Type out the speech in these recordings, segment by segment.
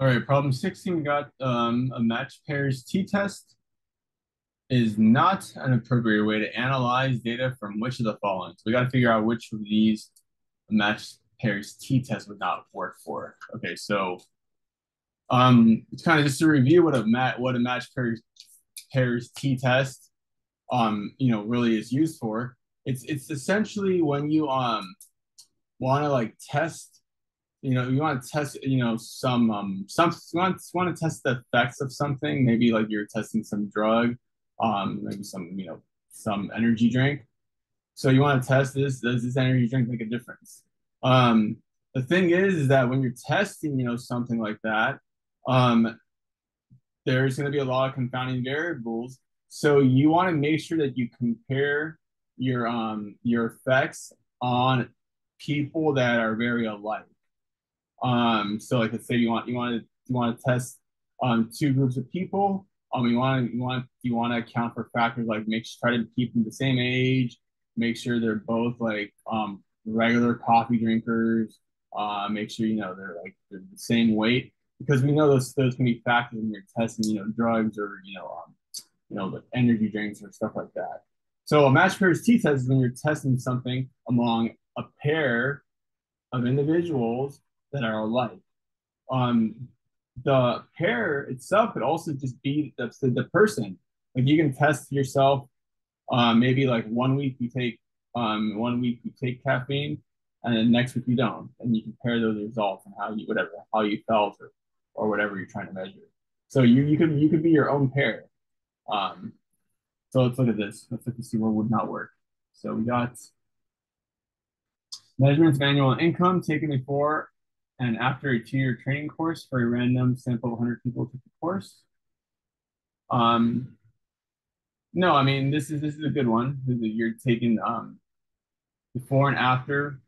All right, problem 16, we got um, a match pairs t-test is not an appropriate way to analyze data from which of the following. So we got to figure out which of these match pairs t-test would not work for. Okay, so um, it's kind of just to review what a mat what a match pairs pairs t-test um you know really is used for. It's it's essentially when you um want to like test you know, you want to test, you know, some um some you want, want to test the effects of something. Maybe like you're testing some drug, um, maybe some, you know, some energy drink. So you want to test this, does this energy drink make a difference? Um, the thing is, is that when you're testing, you know, something like that, um, there's going to be a lot of confounding variables. So you want to make sure that you compare your um your effects on people that are very alike. Um, so like let's say you want you want to you want to test um two groups of people. Um, you want you want you want to account for factors like make try to keep them the same age, make sure they're both like um regular coffee drinkers. Uh, make sure you know they're like they're the same weight because we know those those can be factors when you're testing you know drugs or you know um, you know the energy drinks or stuff like that. So a match pairs t test is when you're testing something among a pair of individuals that are alike. Um, the pair itself could also just be the, the person. Like you can test yourself. Um, maybe like one week you take um, one week you take caffeine, and then next week you don't, and you compare those results and how you whatever how you felt or or whatever you're trying to measure. So you you could you could be your own pair. Um, so let's look at this. Let's look to see what would not work. So we got measurements of annual income taken before and after a two-year training course for a random sample of 100 people took the course. Um, no, I mean this is this is a good one. You're taking um, before and after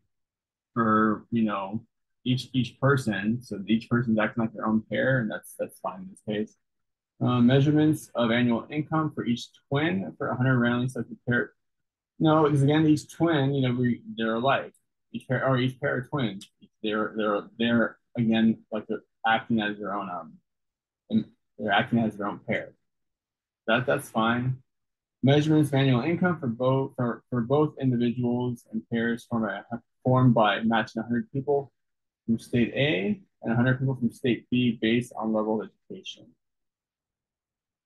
for you know each each person. So each person's acting like their own pair, and that's that's fine in this case. Um, measurements of annual income for each twin for 100 randomly selected pair. No, because again, each twin, you know, we, they're alike. Each pair or each pair of twins they're they're they're again like they're acting as their own um and they're acting as their own pair. That that's fine. Measurements of annual income for both for, for both individuals and pairs formed by formed by matching 100 people from state A and 100 people from state B based on level of education.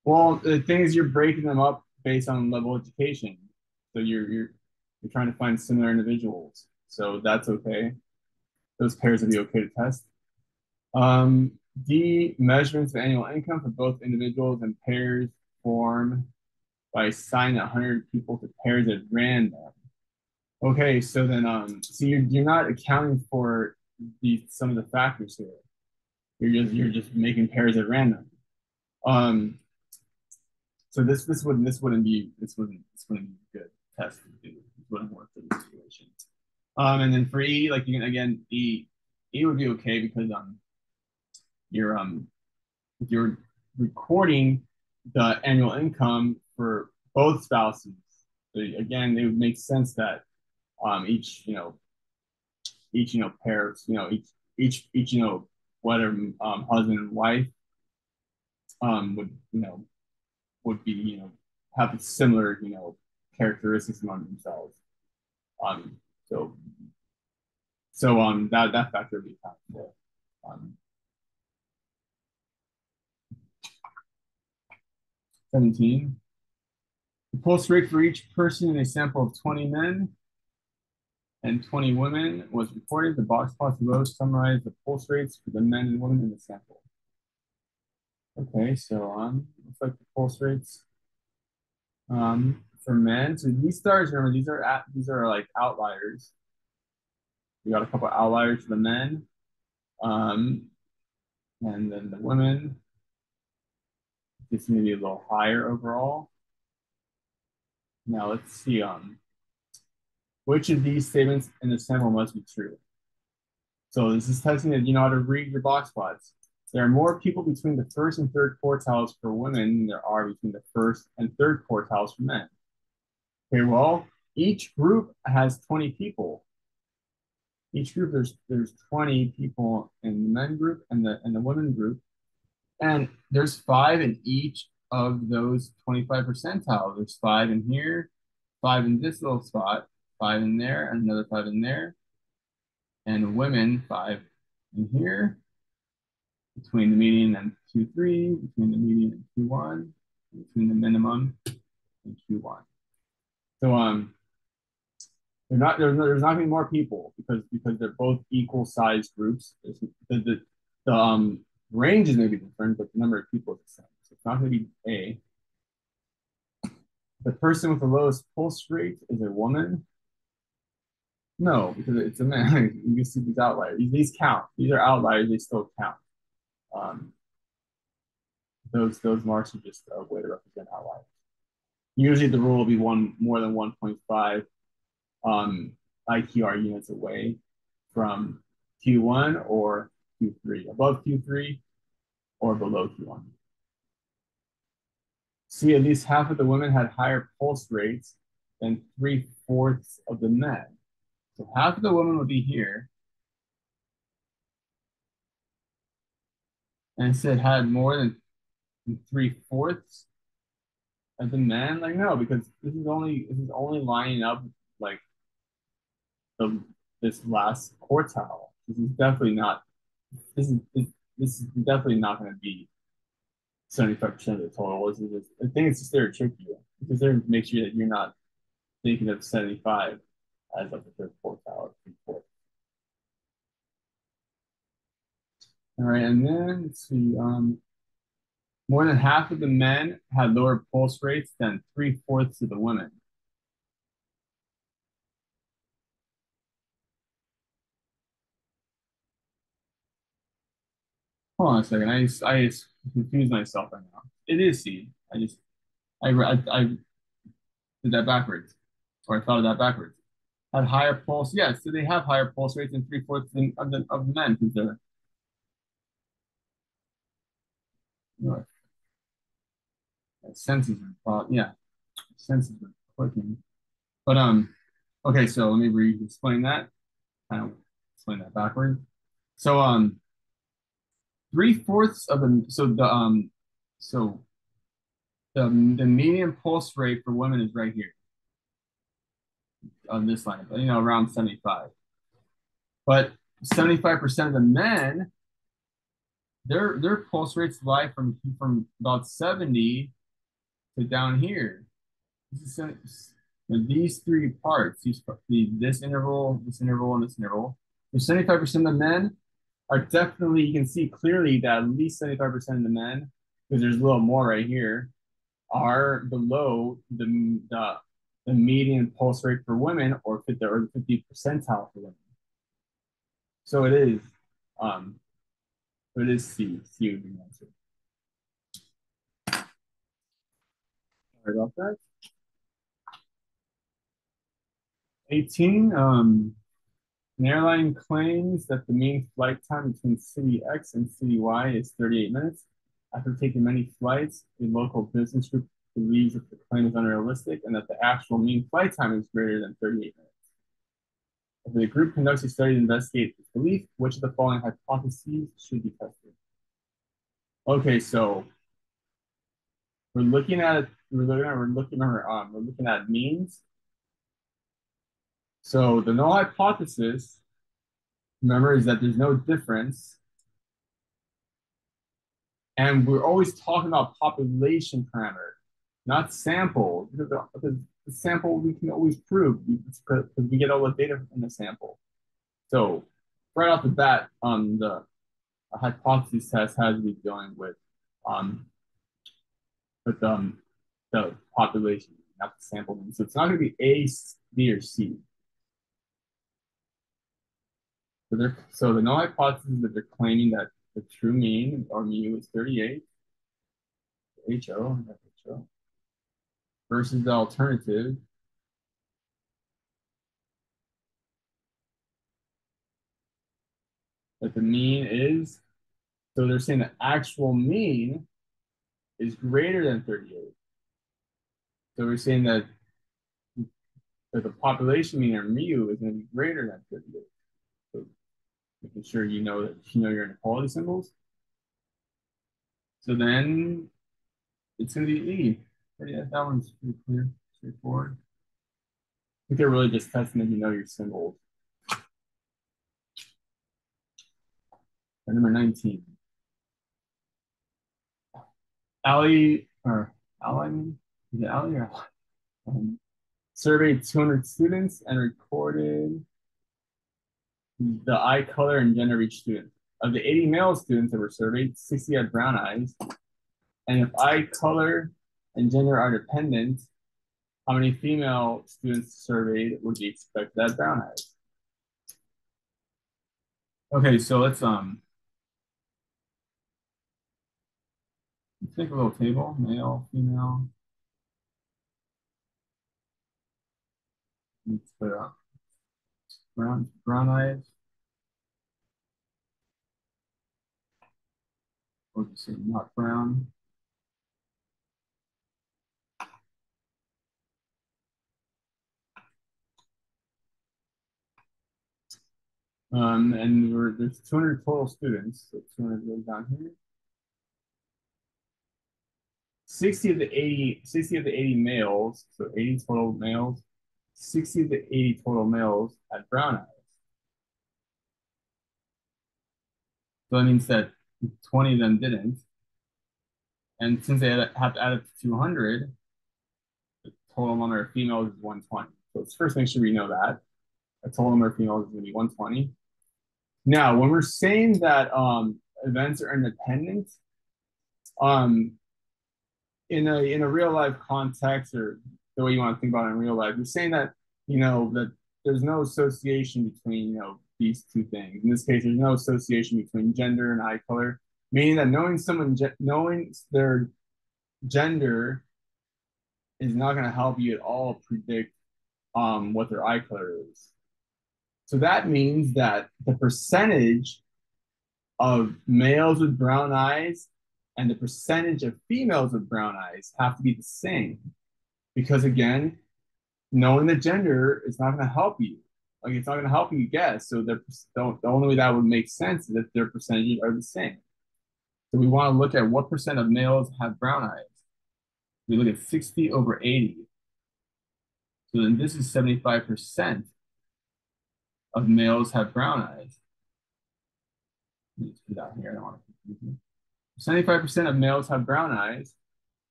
Well, the thing is, you're breaking them up based on level of education. So you're you're you're trying to find similar individuals. So that's okay those pairs would be okay to test. Um, D, measurements of annual income for both individuals and pairs form by assigning 100 people to pairs at random. Okay, so then, um, so you're, you're not accounting for the, some of the factors here. You're just, you're just making pairs at random. Um, so this, this wouldn't, this wouldn't be, this wouldn't, this wouldn't be a good test. This wouldn't work for the situation. Um, and then for E, like you can again, E E would be okay because um you're um you're recording the annual income for both spouses. So again, it would make sense that um each you know each you know pair you know each each each you know whether um, husband and wife um would you know would be you know have similar you know characteristics among themselves. Um, so, so um, that that factor would be for. Um, 17. The pulse rate for each person in a sample of 20 men and 20 women was reported. The box plots below summarize the pulse rates for the men and women in the sample. Okay, so um, looks like the pulse rates. Um, for men. So these stars, remember, these are at, these are like outliers. We got a couple outliers for the men, um, and then the women. This may be a little higher overall. Now let's see. Um, which of these statements in the sample must be true? So this is testing that you know how to read your box plots. There are more people between the first and third quartiles for women than there are between the first and third quartiles for men. Okay, well, each group has 20 people. Each group there's there's 20 people in the men group and the and the women group. And there's five in each of those 25 percentile. There's five in here, five in this little spot, five in there, and another five in there. And women, five in here, between the median and Q3, between the median and Q1, between the minimum and Q1. So um, they're not there's, there's not gonna be more people because because they're both equal sized groups. the, the, the um ranges may be different, but the number of people is the same. So it's not gonna be A. The person with the lowest pulse rate is a woman. No, because it's a man. you can see these outliers. These count. These are outliers. They still count. Um, those those marks are just a way to represent outliers. Usually the rule will be one more than 1.5 um, IQR units away from Q1 or Q3, above Q3 or below Q1. See, at least half of the women had higher pulse rates than three fourths of the men. So half of the women would be here. And said had more than three fourths of the men. Like no, because this is only this is only lining up like this last quartile. This is definitely not. This is this, this is definitely not going to be seventy five percent of the total. This is just, I think it's just there to trick you because they're to make sure that you're not thinking of seventy five as like the third quartile or All right, and then let's see. Um, more than half of the men had lower pulse rates than three fourths of the women. Hold on a second. I just, I just confused myself right now. It is C. I just I, I, I did that backwards, or I thought of that backwards. Had higher pulse. Yes, so they have higher pulse rates than three fourths of the of men they're Right. Senses are yeah, senses are clicking. But um, okay, so let me re-explain that. Of explain that backward. So um, three fourths of the so the um so the the median pulse rate for women is right here on this line, you know, around 75. But 75% of the men, their their pulse rates lie from from about 70 to down here. This is these three parts, these this interval, this interval, and this interval. So 75% of the men are definitely, you can see clearly that at least 75% of the men, because there's a little more right here, are below the, the, the median pulse rate for women or 50, or 50 percentile for women. So it is, um, it is C, C would be answer. Sorry about that. 18, um, an airline claims that the mean flight time between city X and city Y is 38 minutes. After taking many flights, a local business group believes that the claim is unrealistic and that the actual mean flight time is greater than 38 minutes. If the group conducts a study to investigate this belief, which of the following hypotheses should be tested? Okay, so we're looking at we're looking at we're looking at um, we're looking at means so the null hypothesis, remember, is that there's no difference. And we're always talking about population parameter, not sample, because the, the sample we can always prove because we get all the data from the sample. So right off the bat, um, the hypothesis test has to be dealing with um, with um, the population, not the sample. So it's not going to be A, B, or C. So, so the null hypothesis is that they're claiming that the true mean or mu is 38, HO, HO, versus the alternative, that the mean is, so they're saying the actual mean is greater than 38. So we're saying that, that the population mean or mu is going to be greater than 38. Making sure you know that you know your inequality symbols. So then it's going to be E. Yeah, that one's pretty clear, straightforward. I think they're really just testing that you know your symbols. And number 19. Ali, or Alan, is it Ali or um, surveyed 200 students and recorded the eye color and gender of each student. Of the 80 male students that were surveyed, 60 had brown eyes. And if eye color and gender are dependent, how many female students surveyed would you expect that brown eyes? Okay, so let's um let's make a little table, male, female. Let's put up. Brown brown eyes. Say not brown. Um, and there's 200 total students, so 200 goes down here. 60 of the 80, 60 of the 80 males, so 80 total males, 60 of the 80 total males had brown eyes. So that means that 20 of them didn't. And since they have to add up to 200, the total number of females is 120. So first make sure we know that. The total number of females is going to be 120. Now, when we're saying that um, events are independent, um, in a in a real life context or the way you want to think about it in real life, we're saying that you know that there's no association between you know these two things. In this case, there's no association between gender and eye color, meaning that knowing someone knowing their gender is not going to help you at all predict um, what their eye color is. So that means that the percentage of males with brown eyes and the percentage of females with brown eyes have to be the same. Because again, knowing the gender is not going to help you. Like it's not going to help you guess. So the, the only way that would make sense is if their percentages are the same. So we want to look at what percent of males have brown eyes. We look at 60 over 80. So then this is 75% of males have brown eyes. Let put that here. I don't want to confuse you. 75% of males have brown eyes.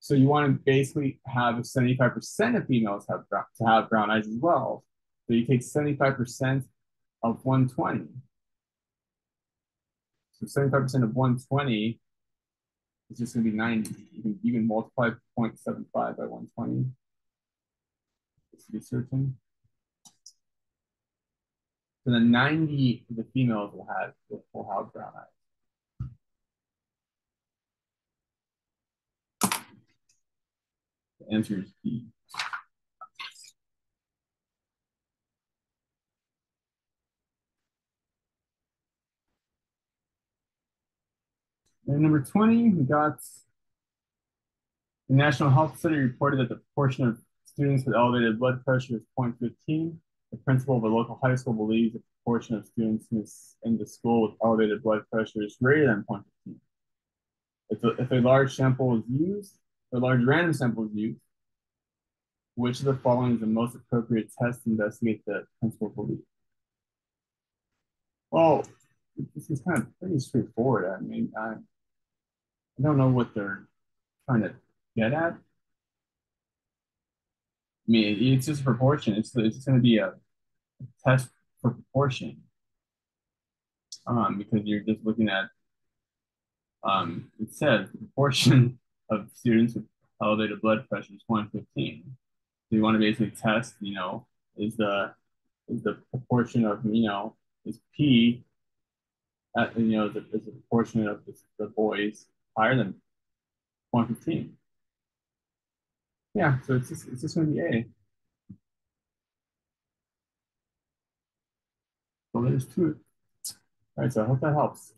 So you want to basically have 75% of females have to have brown eyes as well. So you take 75% of 120. So 75% of 120 is just going to be 90. You can, can multiply 0.75 by 120. Just to be certain. So the 90 of the females will have will have brown eyes. The answer is B. And number 20, we got the National Health Study reported that the proportion of students with elevated blood pressure is 0.15 the principal of a local high school believes the proportion of students in the school with elevated blood pressure is greater than 0.15. If a, if a large sample is used, a large random sample is used, which of the following is the most appropriate test to investigate the principal belief? Well, this is kind of pretty straightforward. I mean, I, I don't know what they're trying to get at. I mean, it's just proportion. It's, it's going to be a test for proportion um, because you're just looking at, um, it says the proportion of students with elevated blood pressure is 115. So you want to basically test, you know, is the is the proportion of, you know, is P, at, you know, is the, is the proportion of the, the boys higher than 115? Yeah, so it's just, it's just going to be A. So there's two. All right, so I hope that helps.